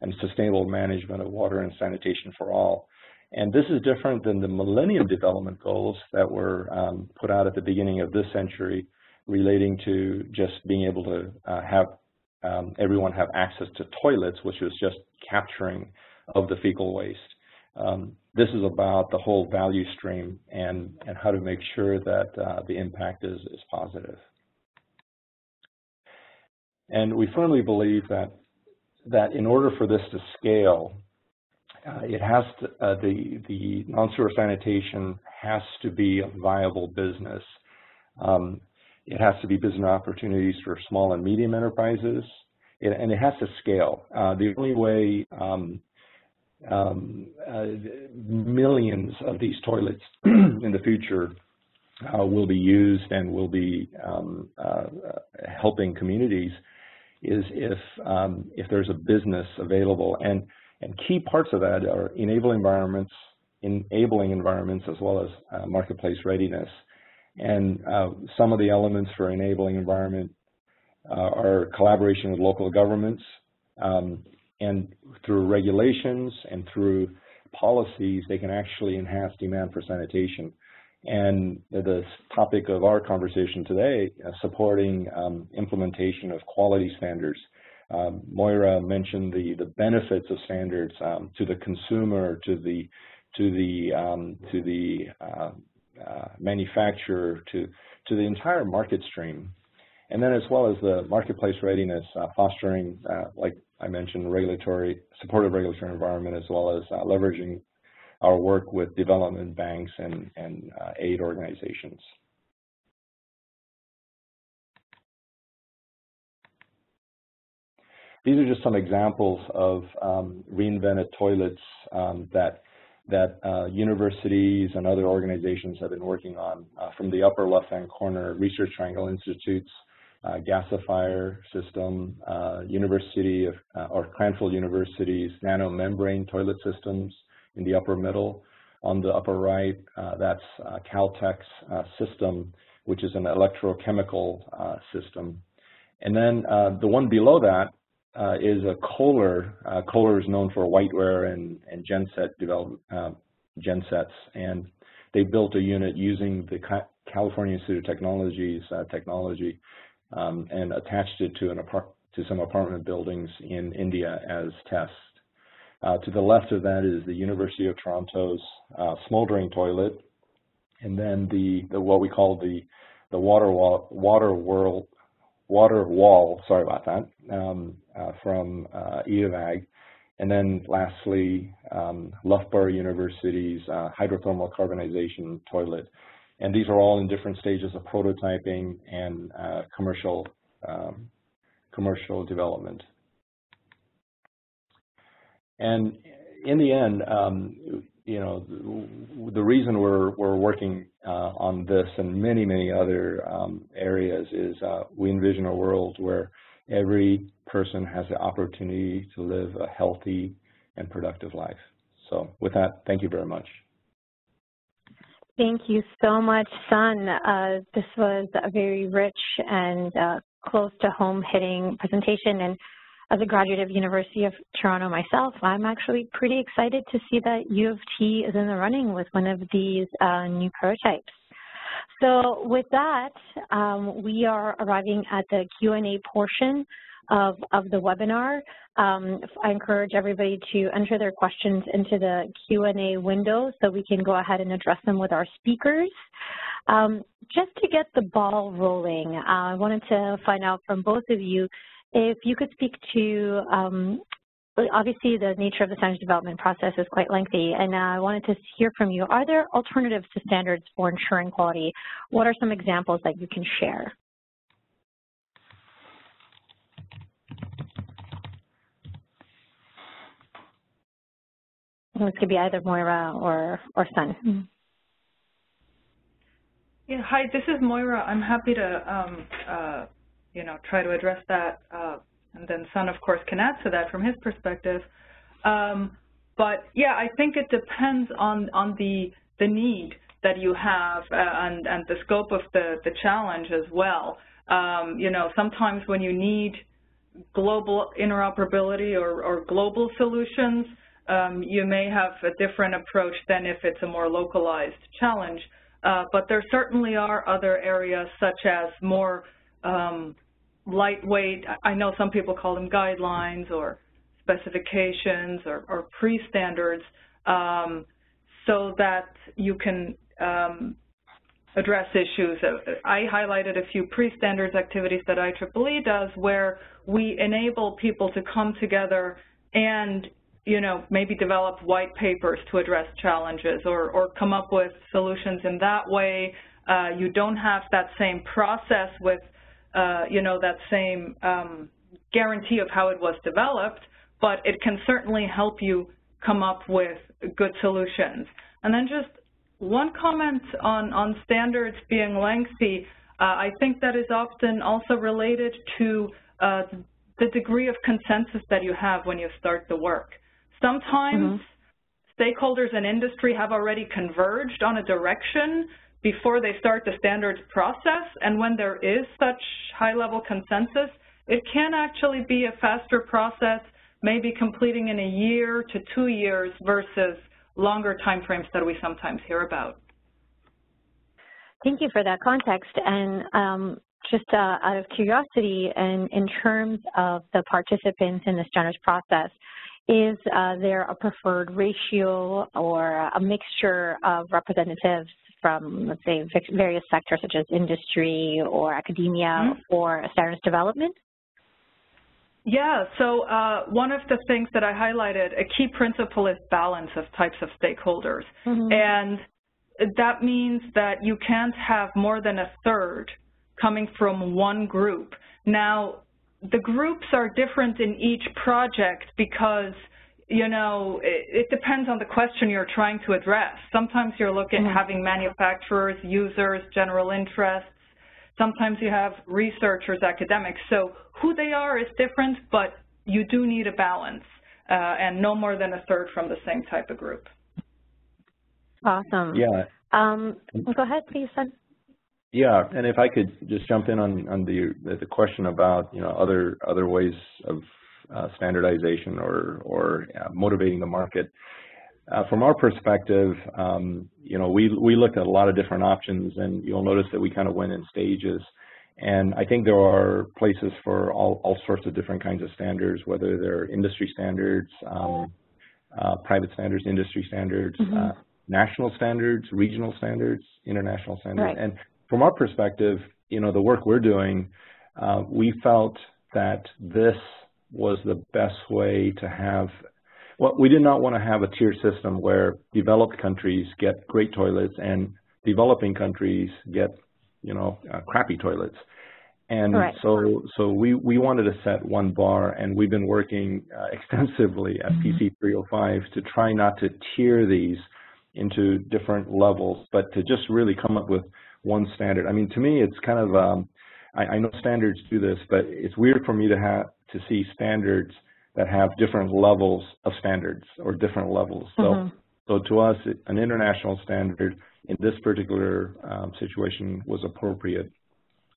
and sustainable management of water and sanitation for all. And this is different than the Millennium Development Goals that were um, put out at the beginning of this century relating to just being able to uh, have um, everyone have access to toilets, which was just capturing of the fecal waste. Um, this is about the whole value stream and, and how to make sure that uh, the impact is, is positive. And we firmly believe that, that in order for this to scale, uh, it has to, uh, the, the non-sewer sanitation has to be a viable business. Um, it has to be business opportunities for small and medium enterprises, it, and it has to scale. Uh, the only way um, um, uh, millions of these toilets in the future uh, will be used and will be um, uh, helping communities is if um, if there's a business available and and key parts of that are enabling environments, enabling environments as well as uh, marketplace readiness. And uh, some of the elements for enabling environment uh, are collaboration with local governments, um, and through regulations and through policies, they can actually enhance demand for sanitation. And the topic of our conversation today, uh, supporting um, implementation of quality standards. Um, Moira mentioned the, the benefits of standards um, to the consumer, to the to the um, to the uh, manufacturer, to to the entire market stream. And then as well as the marketplace readiness, uh, fostering, uh, like I mentioned, regulatory, supportive regulatory environment, as well as uh, leveraging our work with development banks and, and uh, aid organizations. These are just some examples of um, reinvented toilets um, that that uh, universities and other organizations have been working on. Uh, from the upper left-hand corner, Research Triangle Institutes uh, gasifier system, uh, University of, uh, or Cranfield University's nanomembrane toilet systems in the upper middle. On the upper right, uh, that's Caltech's system, which is an electrochemical system. And then the one below that is a Kohler. Kohler is known for whiteware and, and genset development, gensets, and they built a unit using the California Institute of Technology's technology um, and attached it to, an to some apartment buildings in India as test. Uh, to the left of that is the University of Toronto's uh, smoldering toilet, and then the, the what we call the the water water world water wall. Sorry about that. Um, uh, from uh. And then lastly, um, Loughborough University's uh, hydrothermal carbonization toilet. And these are all in different stages of prototyping and uh, commercial um, commercial development. And in the end, um, you know, the, reason we're we're working uh, on this and many many other um, areas is uh, we envision a world where every person has the opportunity to live a healthy and productive life. So with that, thank you very much. Thank you so much, Sun. Uh, this was a very rich and uh, close to home hitting presentation. And as a graduate of University of Toronto myself, I'm actually pretty excited to see that U of T is in the running with one of these uh, new prototypes. So with that, um, we are arriving at the Q&A portion of, of the webinar. Um, I encourage everybody to enter their questions into the Q&A window so we can go ahead and address them with our speakers. Um, just to get the ball rolling, uh, I wanted to find out from both of you if you could speak to um, obviously the nature of the standards development process is quite lengthy, and I wanted to hear from you. Are there alternatives to standards for ensuring quality? What are some examples that you can share? This could be either Moira or, or Sun. Mm -hmm. Yeah, hi, this is Moira. I'm happy to, um, uh, you know, try to address that. Uh, and then Sun, of course, can add to that from his perspective. Um, but yeah, I think it depends on on the the need that you have uh, and and the scope of the the challenge as well. Um, you know, sometimes when you need global interoperability or, or global solutions, um, you may have a different approach than if it's a more localized challenge. Uh, but there certainly are other areas such as more um, lightweight, I know some people call them guidelines or specifications or, or pre-standards, um, so that you can um, address issues. I highlighted a few pre-standards activities that IEEE does where we enable people to come together and you know, maybe develop white papers to address challenges or, or come up with solutions in that way. Uh, you don't have that same process with, you know, that same um, guarantee of how it was developed, but it can certainly help you come up with good solutions. And then just one comment on, on standards being lengthy, uh, I think that is often also related to uh, the degree of consensus that you have when you start the work. Sometimes mm -hmm. stakeholders and industry have already converged on a direction before they start the standards process, and when there is such high-level consensus, it can actually be a faster process, maybe completing in a year to two years versus longer timeframes that we sometimes hear about. Thank you for that context. And um, just uh, out of curiosity, and in terms of the participants in the standards process, is uh, there a preferred ratio or a mixture of representatives from, let's say, various sectors such as industry or academia mm -hmm. for standards development? Yeah, so uh, one of the things that I highlighted, a key principle is balance of types of stakeholders. Mm -hmm. And that means that you can't have more than a third coming from one group. Now, the groups are different in each project because, you know, it, it depends on the question you're trying to address. Sometimes you're looking mm -hmm. at having manufacturers, users, general interests, Sometimes you have researchers, academics. So who they are is different, but you do need a balance uh, and no more than a third from the same type of group. Awesome. Yeah. Um, go ahead, please, Sun. Yeah, and if I could just jump in on, on the the question about you know other other ways of uh, standardization or or uh, motivating the market. Uh, from our perspective, um, you know, we, we looked at a lot of different options, and you'll notice that we kind of went in stages. And I think there are places for all, all sorts of different kinds of standards, whether they're industry standards, um, uh, private standards, industry standards, mm -hmm. uh, national standards, regional standards, international standards. Right. And from our perspective, you know, the work we're doing, uh, we felt that this was the best way to have well, we did not want to have a tier system where developed countries get great toilets and developing countries get, you know, uh, crappy toilets. And so, so we, we wanted to set one bar, and we've been working uh, extensively at mm -hmm. PC 305 to try not to tier these into different levels, but to just really come up with one standard. I mean, to me, it's kind of, um, I, I know standards do this, but it's weird for me to have to see standards that have different levels of standards or different levels. So, mm -hmm. so to us, an international standard in this particular um, situation was appropriate.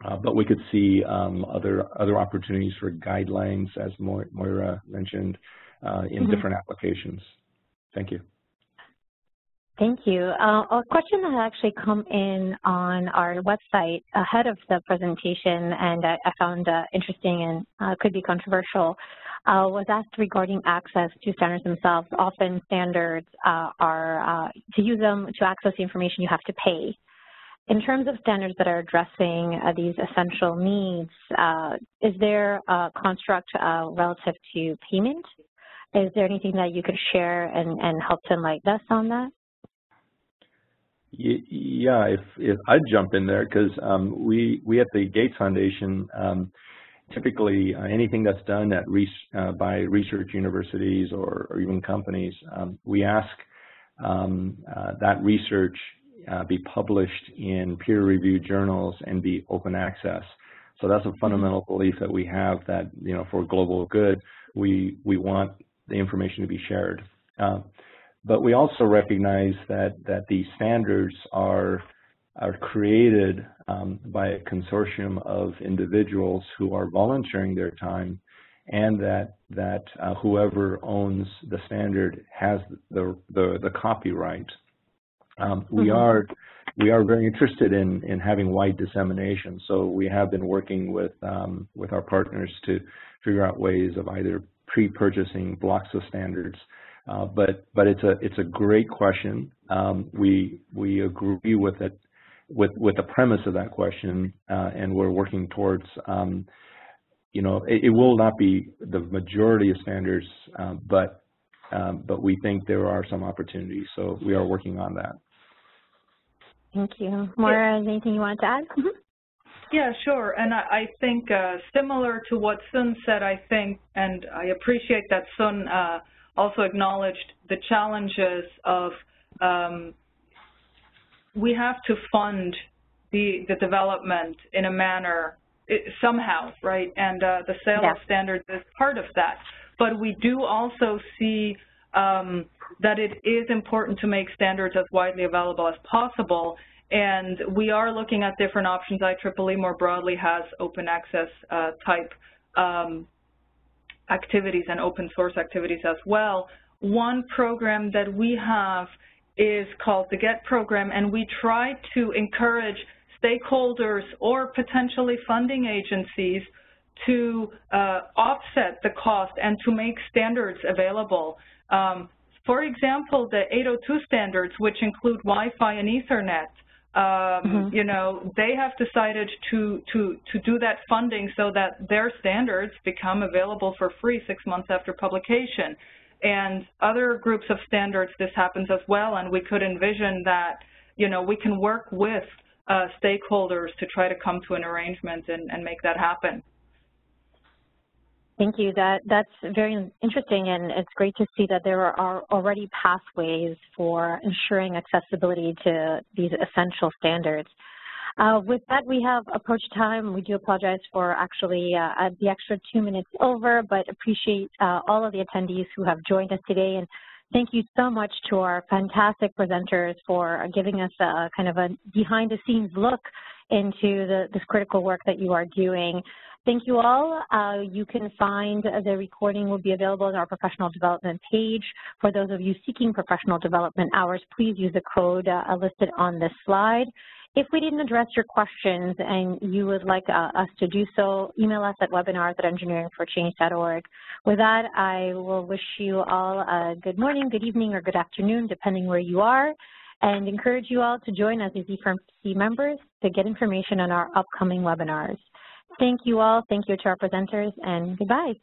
Uh, but we could see um, other other opportunities for guidelines, as Moira mentioned, uh, in mm -hmm. different applications. Thank you. Thank you. Uh, a question that actually come in on our website ahead of the presentation and I, I found uh, interesting and uh, could be controversial uh, was asked regarding access to standards themselves. Often standards uh, are, uh, to use them to access the information, you have to pay. In terms of standards that are addressing these essential needs, is there a construct relative to payment? Is there anything that you could share and, and help to enlighten us on that? Yeah, if, if I'd jump in there because um, we we at the Gates Foundation um, typically uh, anything that's done at uh, by research universities or, or even companies, um, we ask um, uh, that research uh, be published in peer-reviewed journals and be open access So that's a fundamental belief that we have that, you know, for global good, we, we want the information to be shared. But we also recognize that, that these standards are, are created um, by a consortium of individuals who are volunteering their time and that that uh, whoever owns the standard has the the, the copyright. Um, we mm -hmm. are we are very interested in in having wide dissemination. So we have been working with um, with our partners to figure out ways of either pre-purchasing blocks of standards. Uh, but but it's a it's a great question. Um, we we agree with it with with the premise of that question, uh, and we're working towards um, you know, it, it, will not be the majority of standards, um, but um, but we think there are some opportunities. So we are working on that. Thank you. Moira, yeah. anything you want to add? Mm-hmm. Yeah, sure. And I, I think uh, similar to what Sun said, I think, and I appreciate that Sun uh, also acknowledged the challenges of um, we have to fund the, the development in a manner it, somehow, right? And uh, the sale yeah. of standards is part of that. But we do also see um, that it is important to make standards as widely available as possible. And we are looking at different options. IEEE more broadly has open access uh, type um, activities and open source activities as well. One program that we have is called the GET program, and we try to encourage stakeholders or potentially funding agencies to uh, offset the cost and to make standards available. Um, for example, the 802 standards, which include Wi-Fi and Ethernet, um, mm -hmm. you know, they have decided to, to, to do that funding so that their standards become available for free six months after publication. And other groups of standards, this happens as well, and we could envision that, you know, we can work with uh, stakeholders to try to come to an arrangement and, and make that happen. Thank you. That that's very interesting, and it's great to see that there are already pathways for ensuring accessibility to these essential standards. Uh, with that, we have approached time. We do apologize for actually uh, the extra two minutes over, but appreciate uh, all of the attendees who have joined us today. And Thank you so much to our fantastic presenters for giving us a kind of a behind-the-scenes look into the, this critical work that you are doing. Thank you all. Uh, you can find the recording will be available on our professional development page. For those of you seeking professional development hours, please use the code uh, listed on this slide. If we didn't address your questions and you would like uh, us to do so, email us at webinars at engineeringforchange.org. With that, I will wish you all a good morning, good evening, or good afternoon, depending where you are, and encourage you all to join us as E4C members to get information on our upcoming webinars. Thank you all. Thank you to our presenters, and goodbye.